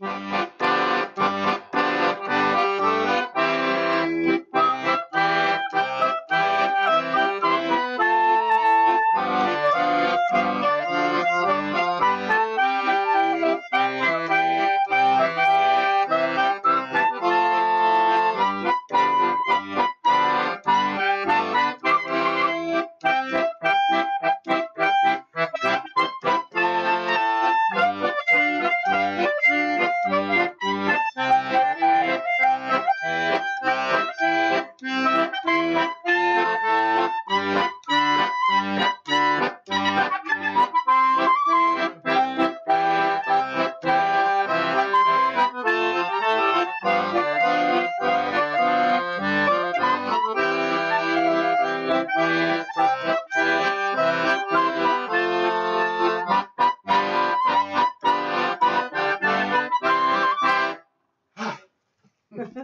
Bye.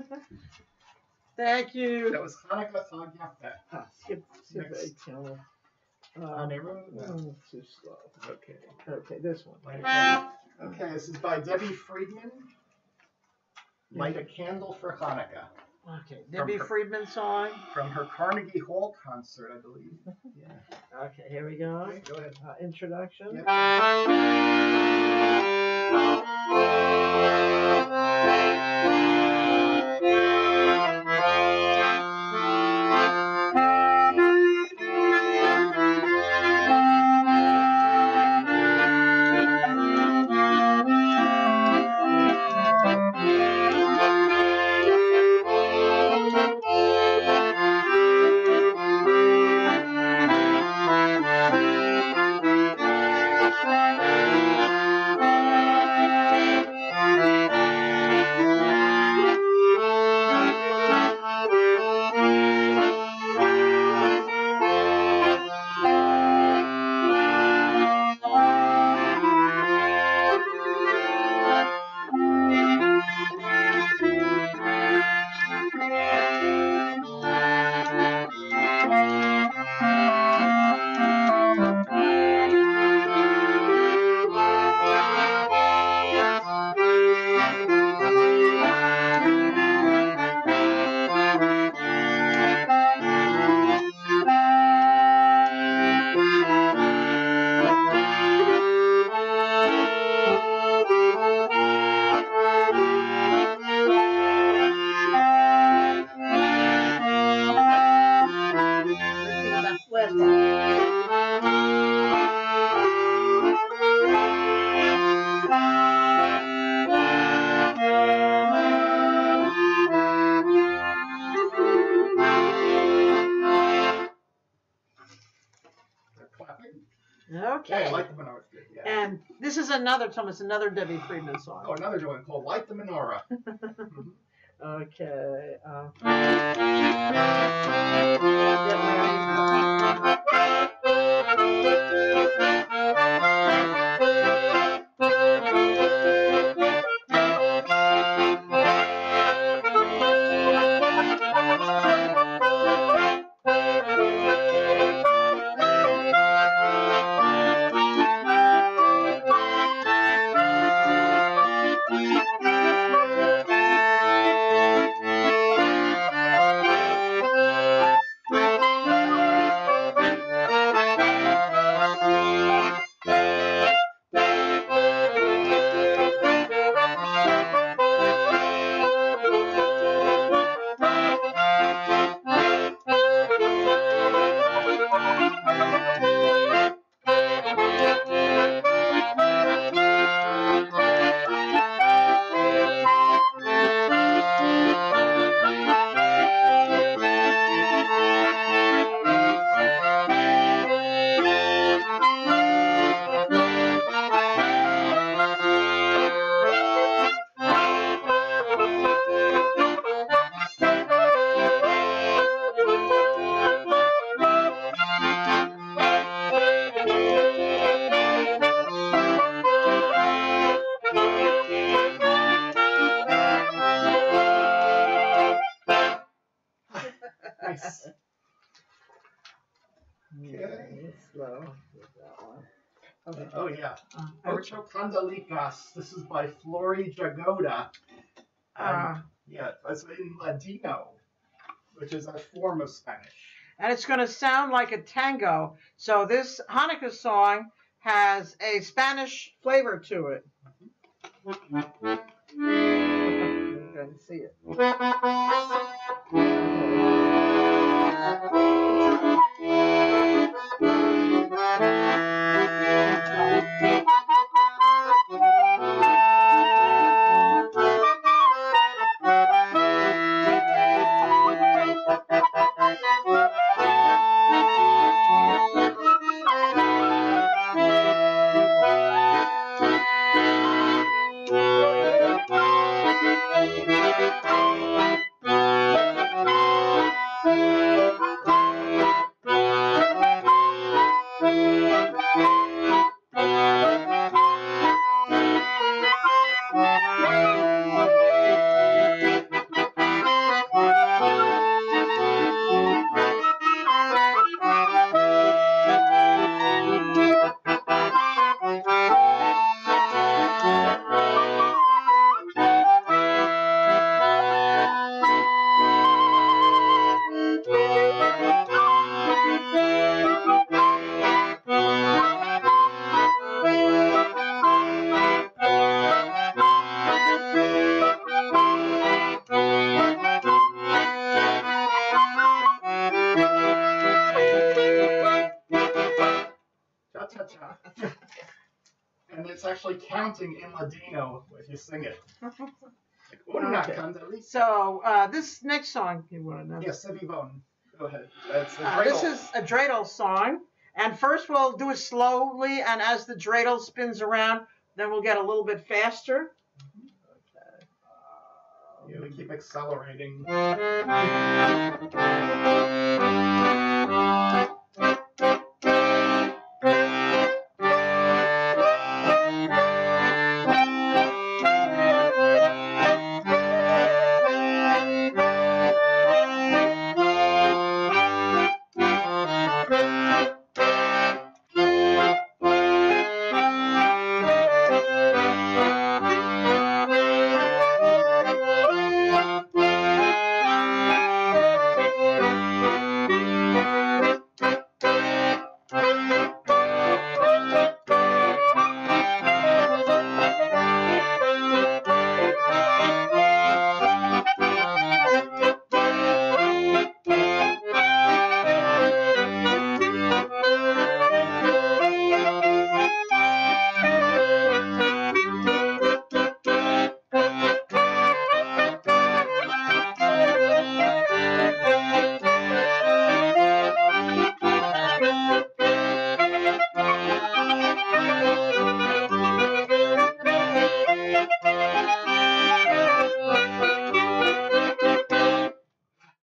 Thank you. That was Hanukkah song Yafta. Ah, skip, skip Next. a channel. On Uh, a road. No. mm, too slow. Okay. Okay, this one. Light a candle. Okay, this is by Debbie Friedman. Light a candle for Hanukkah Okay, Debbie Friedman song. from her Carnegie Hall concert, I believe. Yeah. Okay, here we go. Okay, go ahead. Uh, introduction. Yep. Okay. Yeah, Light the Menorah. Yeah. And this is another, Thomas, another Debbie Friedman song. Oh, another one called Light the Menorah. Okay. Uh, Oh yeah. Uh, Ocho Candelitas. This is by Flory Jagoda. uh, Yeah, that's in Ladino, which is a form of Spanish. and it's going to sound like a tango. So this Hanukkah song has a Spanish flavor to it. You can see it. Actually counting in Ladino if you sing it. Okay. So uh, this next song, you want to know? Yes, Sevivon. Go ahead. Uh, this is a dreidel song, and first we'll do it slowly, and as the dreidel spins around, then we'll get a little bit faster. Yeah, we keep accelerating. Uh,